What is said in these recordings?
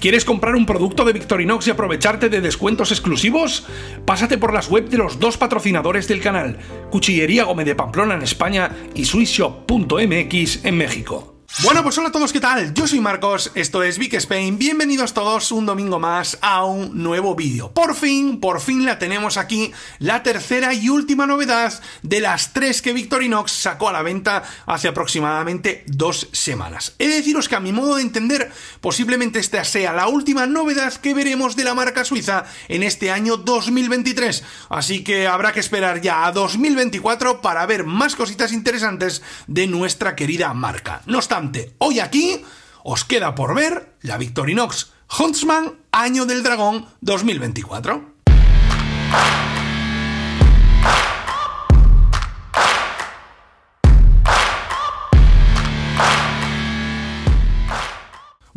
¿Quieres comprar un producto de Victorinox y aprovecharte de descuentos exclusivos? Pásate por las web de los dos patrocinadores del canal, Cuchillería Gómez de Pamplona en España y SwissShop.mx en México. Bueno, pues hola a todos, ¿qué tal? Yo soy Marcos, esto es Vic Spain, bienvenidos todos un domingo más a un nuevo vídeo. Por fin, por fin la tenemos aquí, la tercera y última novedad de las tres que Victorinox sacó a la venta hace aproximadamente dos semanas. He de deciros que a mi modo de entender, posiblemente esta sea la última novedad que veremos de la marca suiza en este año 2023, así que habrá que esperar ya a 2024 para ver más cositas interesantes de nuestra querida marca. No obstante, hoy aquí os queda por ver la Victorinox Huntsman Año del Dragón 2024.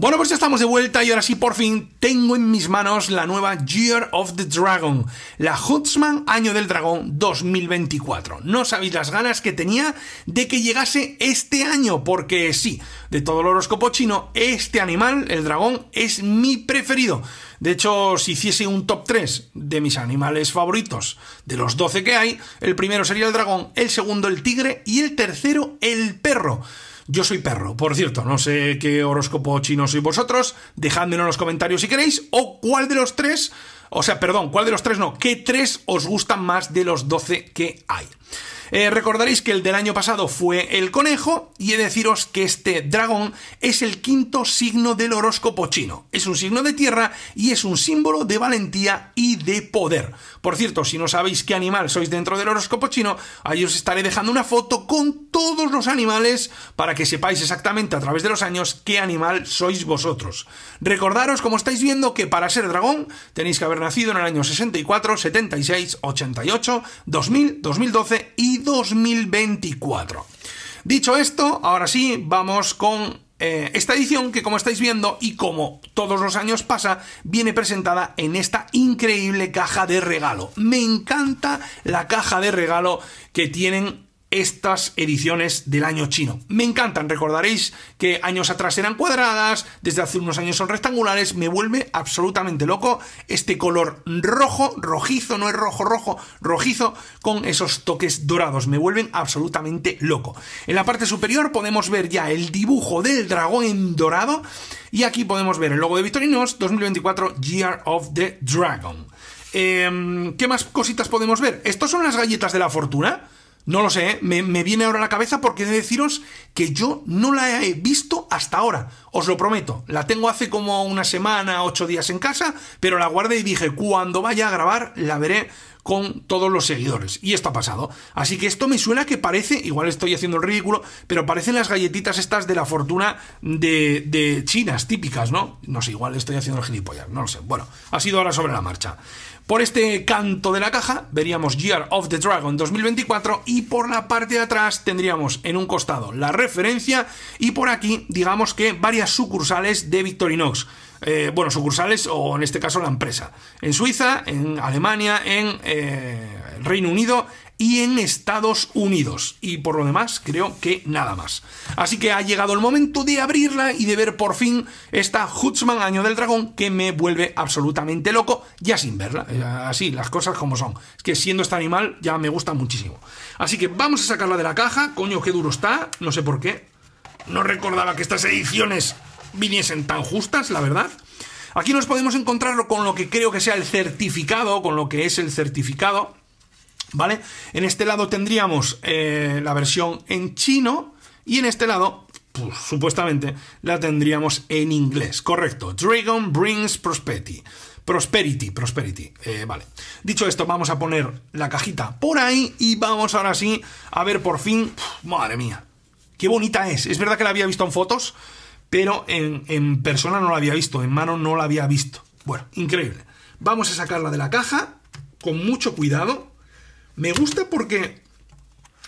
Bueno, pues ya estamos de vuelta y ahora sí, por fin, tengo en mis manos la nueva Year of the Dragon, la Huntsman Año del Dragón 2024. No sabéis las ganas que tenía de que llegase este año, porque sí, de todo el horóscopo chino, este animal, el dragón, es mi preferido. De hecho, si hiciese un top 3 de mis animales favoritos, de los 12 que hay, el primero sería el dragón, el segundo el tigre y el tercero el perro. Yo soy perro, por cierto, no sé qué horóscopo chino sois vosotros, dejádmelo en los comentarios si queréis, o cuál de los tres, o sea, perdón, cuál de los tres no, qué tres os gustan más de los 12 que hay. Eh, recordaréis que el del año pasado fue el conejo y he de deciros que este dragón es el quinto signo del horóscopo chino. Es un signo de tierra y es un símbolo de valentía y de poder. Por cierto, si no sabéis qué animal sois dentro del horóscopo chino, ahí os estaré dejando una foto con todos los animales para que sepáis exactamente a través de los años qué animal sois vosotros. Recordaros, como estáis viendo, que para ser dragón tenéis que haber nacido en el año 64, 76, 88, 2000, 2012 y 2024. Dicho esto, ahora sí, vamos con eh, esta edición que como estáis viendo y como todos los años pasa, viene presentada en esta increíble caja de regalo. Me encanta la caja de regalo que tienen estas ediciones del año chino. Me encantan, recordaréis que años atrás eran cuadradas, desde hace unos años son rectangulares, me vuelve absolutamente loco este color rojo, rojizo, no es rojo, rojo, rojizo, con esos toques dorados, me vuelven absolutamente loco. En la parte superior podemos ver ya el dibujo del dragón en dorado y aquí podemos ver el logo de Victorinos 2024 Year of the Dragon. Em, ¿Qué más cositas podemos ver? ¿Estos son las galletas de la fortuna? No lo sé, ¿eh? me, viene ahora a la cabeza porque he de deciros que yo no la he visto hasta ahora. Os lo prometo. La tengo hace como una semana, ocho días en casa, pero la guardé y dije, cuando vaya a grabar, la veré con todos los seguidores. Y esto ha pasado. Así que esto me suena que parece, igual estoy haciendo el ridículo, pero parecen las galletitas estas de la fortuna de, de chinas, típicas, ¿no? No sé, igual estoy haciendo el gilipollas, no lo sé. Bueno, ha sido ahora sobre la marcha. Por este canto de la caja veríamos Year of the Dragon 2024 y por la parte de atrás tendríamos en un costado la referencia y por aquí digamos que varias sucursales de Victorinox. Eh, bueno, sucursales o en este caso la empresa. En Suiza, en Alemania, en eh, Reino Unido y en Estados Unidos. Y por lo demás, creo que nada más. Así que ha llegado el momento de abrirla y de ver por fin esta Hutzman Año del Dragón que me vuelve absolutamente loco ya sin verla. Eh, así, las cosas como son. Es que siendo este animal ya me gusta muchísimo. Así que vamos a sacarla de la caja. Coño, qué duro está. No sé por qué. No recordaba que estas ediciones viniesen tan justas, la verdad. Aquí nos podemos encontrar con lo que creo que sea el certificado, con lo que es el certificado ¿Vale? En este lado tendríamos eh, la versión en chino y en este lado, pues, supuestamente, la tendríamos en inglés. Correcto. Dragon brings prosperity. Prosperity, prosperity. Eh, vale. Dicho esto, vamos a poner la cajita por ahí y vamos ahora sí a ver por fin. madre mía. Qué bonita es. Es verdad que la había visto en fotos, pero en, en persona no la había visto. En mano no la había visto. Bueno, increíble. Vamos a sacarla de la caja con mucho cuidado me gusta porque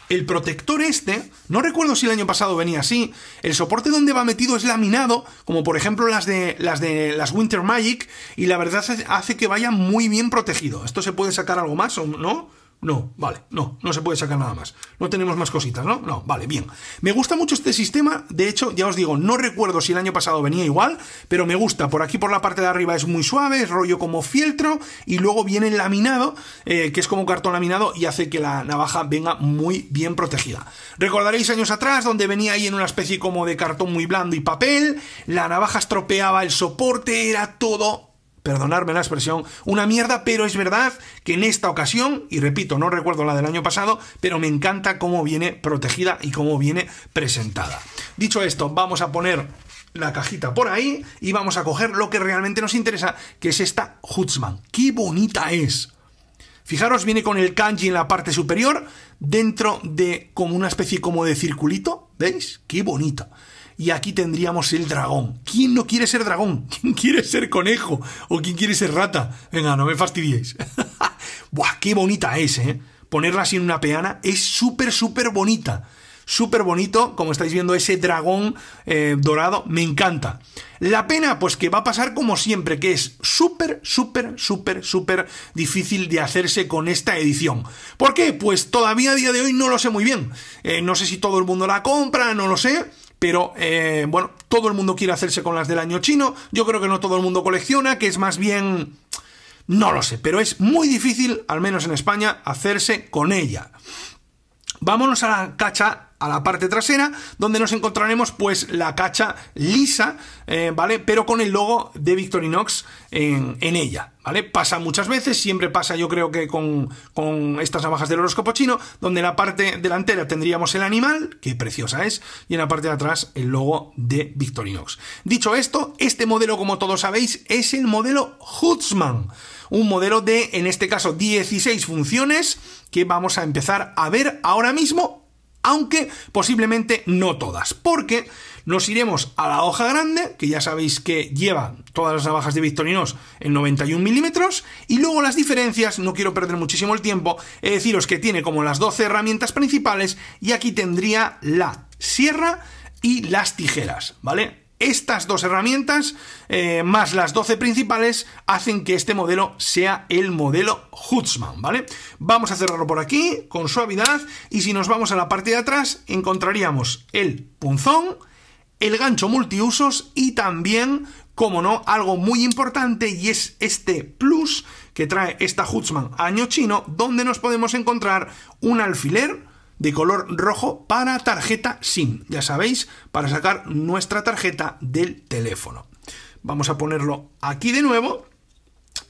el protector este, no recuerdo si el año pasado venía así, el soporte donde va metido es laminado, como por ejemplo las de las de las Winter Magic, y la verdad hace que vaya muy bien protegido. ¿Esto se puede sacar algo más o no? No, vale, no, no se puede sacar nada más. No tenemos más cositas, ¿no? No, vale, bien. Me gusta mucho este sistema, de hecho, ya os digo, no recuerdo si el año pasado venía igual, pero me gusta. Por aquí, por la parte de arriba es muy suave, es rollo como fieltro, y luego viene laminado, eh, que es como cartón laminado, y hace que la navaja venga muy bien protegida. Recordaréis años atrás, donde venía ahí en una especie como de cartón muy blando y papel, la navaja estropeaba el soporte, era todo perdonarme la expresión, una mierda, pero es verdad que en esta ocasión, y repito, no recuerdo la del año pasado, pero me encanta cómo viene protegida y cómo viene presentada. Dicho esto, vamos a poner la cajita por ahí y vamos a coger lo que realmente nos interesa, que es esta Hutzman. ¡Qué bonita es! Fijaros, viene con el kanji en la parte superior, dentro de como una especie como de circulito, ¿veis? ¡Qué bonita! Y aquí tendríamos el dragón. ¿Quién no quiere ser dragón? ¿Quién quiere ser conejo? ¿O quién quiere ser rata? Venga, no me fastidiéis. Buah, qué bonita es, ¿eh? Ponerla así en una peana es súper, súper bonita. Súper bonito, como estáis viendo, ese dragón eh, dorado, me encanta. La pena, pues que va a pasar como siempre, que es súper, súper, súper, súper difícil de hacerse con esta edición. ¿Por qué? Pues todavía a día de hoy no lo sé muy bien. Eh, no sé si todo el mundo la compra, no lo sé pero eh, bueno, todo el mundo quiere hacerse con las del año chino, yo creo que no todo el mundo colecciona, que es más bien... No lo sé, pero es muy difícil, al menos en España, hacerse con ella. Vámonos a la cacha a la parte trasera, donde nos encontraremos pues la cacha lisa, eh, ¿vale? Pero con el logo de Victorinox en, ella, ¿vale? Pasa muchas veces, siempre pasa yo creo que con, con estas navajas del horóscopo chino, donde en la parte delantera tendríamos el animal, que preciosa es, y en la parte de atrás el logo de Victorinox. Dicho esto, este modelo, como todos sabéis, es el modelo Hutzman un modelo de, en este caso, 16 funciones que vamos a empezar a ver ahora mismo aunque posiblemente no todas, porque nos iremos a la hoja grande, que ya sabéis que lleva todas las navajas de Victorinos en 91 milímetros, y luego las diferencias, no quiero perder muchísimo el tiempo, he deciros que tiene como las 12 herramientas principales, y aquí tendría la sierra y las tijeras, ¿vale? Estas dos herramientas, eh, más las 12 principales, hacen que este modelo sea el modelo Hutzman, ¿vale? Vamos a cerrarlo por aquí, con suavidad, y si nos vamos a la parte de atrás, encontraríamos el punzón, el gancho multiusos y también, como no, algo muy importante y es este plus que trae esta Hutzman año chino, donde nos podemos encontrar un alfiler, de color rojo para tarjeta SIM, ya sabéis, para sacar nuestra tarjeta del teléfono. Vamos a ponerlo aquí de nuevo.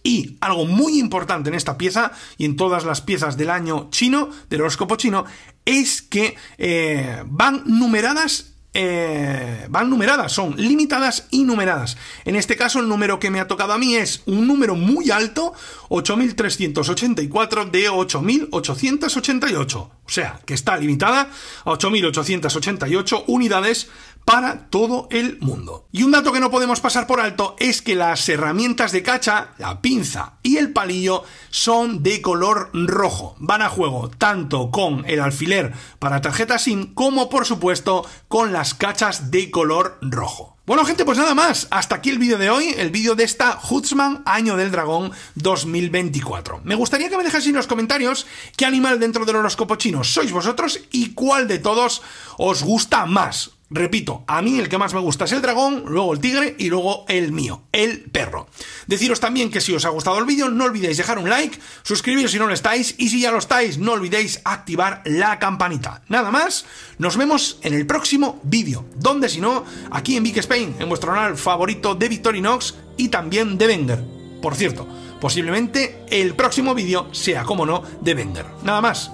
Y algo muy importante en esta pieza y en todas las piezas del año chino, del horóscopo chino, es que eh, van numeradas eh, van numeradas, son limitadas y numeradas. En este caso, el número que me ha tocado a mí es un número muy alto, 8384 de 8888. O sea, que está limitada a 8888 unidades para todo el mundo. Y un dato que no podemos pasar por alto es que las herramientas de cacha, la pinza y el palillo son de color rojo. Van a juego tanto con el alfiler para tarjeta SIM como por supuesto con las cachas de color rojo. Bueno gente, pues nada más, hasta aquí el vídeo de hoy, el vídeo de esta Hutzman Año del Dragón 2024. Me gustaría que me dejáis en los comentarios qué animal dentro del horóscopo chino sois vosotros y cuál de todos os gusta más. Repito, a mí el que más me gusta es el dragón, luego el tigre y luego el mío, el perro. Deciros también que si os ha gustado el vídeo no olvidéis dejar un like, suscribiros si no lo estáis y si ya lo estáis no olvidéis activar la campanita. Nada más, nos vemos en el próximo vídeo, donde si no, aquí en Big Spain, en vuestro canal favorito de Victorinox y también de Wenger. Por cierto, posiblemente el próximo vídeo sea, como no, de Wenger. Nada más.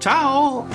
¡Chao!